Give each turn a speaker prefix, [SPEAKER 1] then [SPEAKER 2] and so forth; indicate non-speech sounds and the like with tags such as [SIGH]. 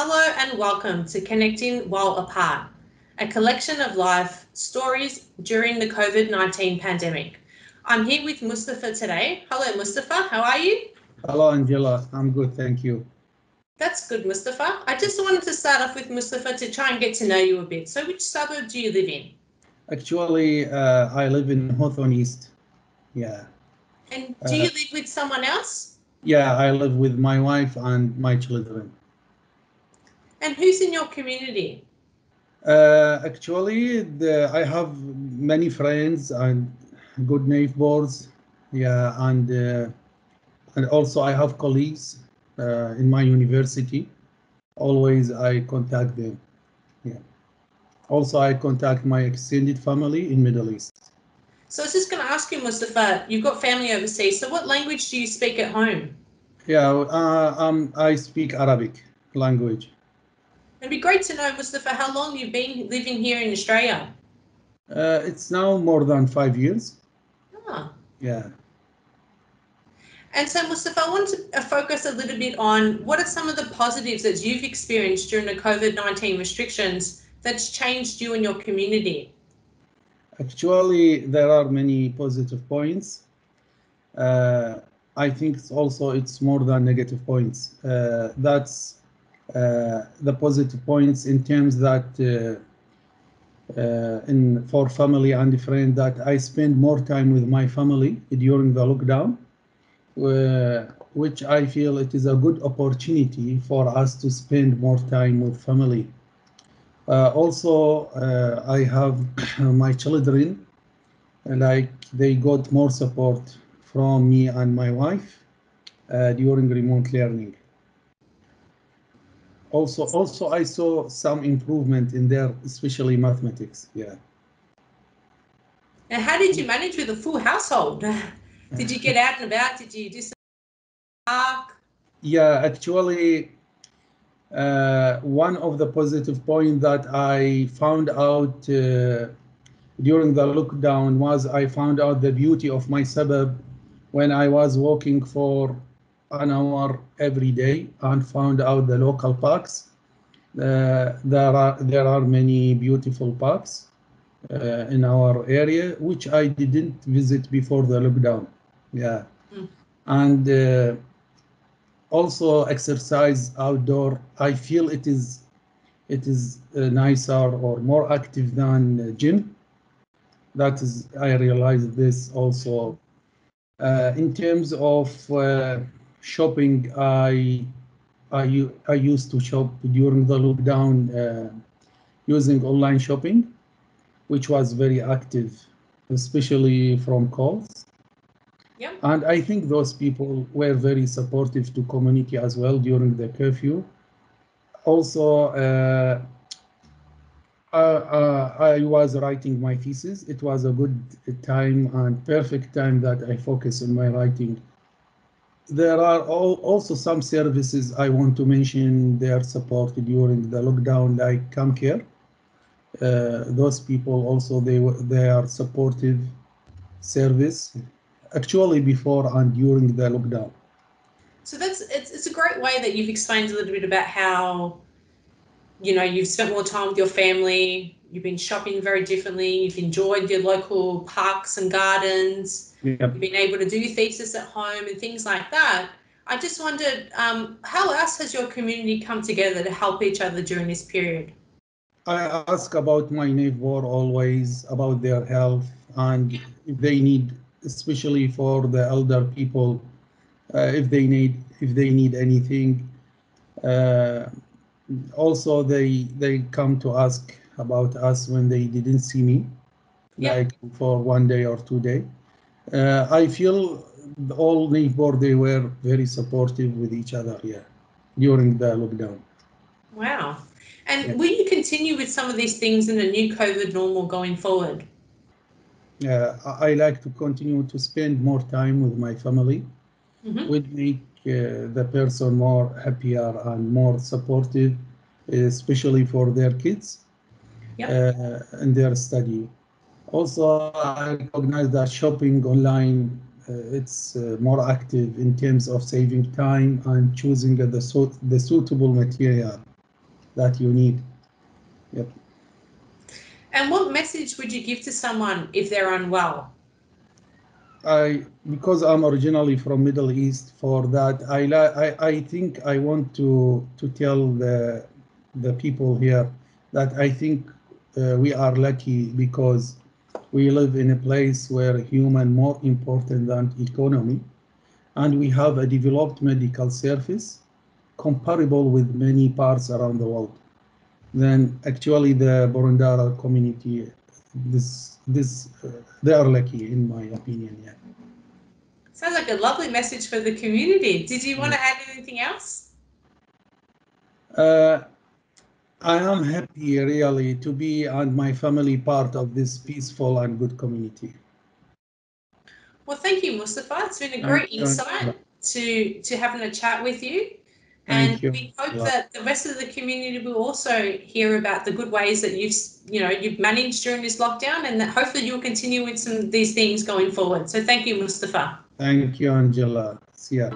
[SPEAKER 1] Hello and welcome to Connecting While Apart, a collection of life stories during the COVID 19 pandemic. I'm here with Mustafa today. Hello, Mustafa. How are you?
[SPEAKER 2] Hello, Angela. I'm good. Thank you.
[SPEAKER 1] That's good, Mustafa. I just wanted to start off with Mustafa to try and get to know you a bit. So, which suburb do you live in?
[SPEAKER 2] Actually, uh, I live in Hawthorn East. Yeah.
[SPEAKER 1] And do you live with someone else?
[SPEAKER 2] Yeah, I live with my wife and my children.
[SPEAKER 1] And who's in your community?
[SPEAKER 2] Uh, actually, the, I have many friends and good neighbors. Yeah, and uh, and also I have colleagues uh, in my university. Always I contact them. Yeah. Also, I contact my extended family in Middle East.
[SPEAKER 1] So I was just going to ask you, Mustafa, you've got family overseas. So what language do you speak at home?
[SPEAKER 2] Yeah, uh, um, I speak Arabic language.
[SPEAKER 1] It'd be great to know, Mustafa, how long you've been living here in Australia.
[SPEAKER 2] Uh, it's now more than five years.
[SPEAKER 1] Ah.
[SPEAKER 2] Yeah.
[SPEAKER 1] And so, Mustafa, I want to uh, focus a little bit on what are some of the positives that you've experienced during the COVID 19 restrictions that's changed you and your community?
[SPEAKER 2] Actually, there are many positive points. Uh, I think it's also it's more than negative points. Uh, that's the positive points in terms that uh, uh, in for family and friend that I spend more time with my family during the lockdown, which I feel it is a good opportunity for us to spend more time with family. Uh, also, uh, I have [COUGHS] my children, like they got more support from me and my wife uh, during remote learning also also I saw some improvement in there, especially mathematics. Yeah.
[SPEAKER 1] And how did you manage with a full household? [LAUGHS] Did you get out and about? Did you do some park?
[SPEAKER 2] Yeah, actually, uh, one of the positive points that I found out uh, during the lockdown was I found out the beauty of my suburb when I was walking for an hour every day and found out the local parks. Uh, there are there are many beautiful parks uh, in our area which I didn't visit before the lockdown. Yeah, mm. and uh, also exercise outdoor. I feel it is it is uh, nicer or more active than gym. That is, I realized this also. Uh, in terms of uh, shopping, I, I, I used to shop during the lockdown uh, using online shopping, which was very active, especially from Coles.
[SPEAKER 1] Yep.
[SPEAKER 2] And I think those people were very supportive to community as well during the curfew. Also, uh, uh, uh, I was writing my thesis. It was a good time and perfect time that I focus on my writing there are also some services I want to mention they are supported during the lockdown, like CamCare. Uh, those people also they they are supportive service actually before and during the lockdown.
[SPEAKER 1] So that's it's it's a great way that you've explained a little bit about how you know you've spent more time with your family, you've been shopping very differently, you've enjoyed your local parks and gardens
[SPEAKER 2] Yep.
[SPEAKER 1] You've been able to do thesis at home and things like that. I just wondered, um, how else has your community come together to help each other during this period?
[SPEAKER 2] I ask about my neighbor always about their health and if they need, especially for the elder people, uh, if they need if they need anything. Uh, also, they they come to ask about us when they didn't see me, like for one day or two day. Uh, I feel all neighbor they were very supportive with each other yeah during the lockdown.
[SPEAKER 1] Wow. And yeah. will you continue with some of these things in the new COVID normal going forward?
[SPEAKER 2] Yeah, I like to continue to spend more time with my family.
[SPEAKER 1] Mm-hmm.
[SPEAKER 2] Would make uh, the person more happier and more supportive, especially for their kids
[SPEAKER 1] yep.
[SPEAKER 2] uh, in their study. Also, I recognize that shopping online uh, it's uh, more active in terms of saving time and choosing the, su the suitable material. that you need. Yep.
[SPEAKER 1] And what message would you give to someone if they're unwell?
[SPEAKER 2] I because I'm originally from Middle East. For that, I I I think I want to to tell the the people here that I think we are lucky because we live in a place where human more important than economy, and we have a developed medical service comparable with many parts around the world. Then actually the Boroondara community, this this uh, they are lucky in my opinion. Yeah.
[SPEAKER 1] Sounds like a lovely message for the community. Did you want to add anything else?
[SPEAKER 2] Uh, I am happy really to be and my family part of this peaceful and good community.
[SPEAKER 1] Well, thank you, Mustafa. It's been a great insight to to having a chat with you. And we hope yeah. that the rest of the community will also hear about the good ways that you've, you know, you've managed during this lockdown, and that hopefully you'll continue with some of these things going forward. So thank you, Mustafa.
[SPEAKER 2] Thank you, Angela. See ya.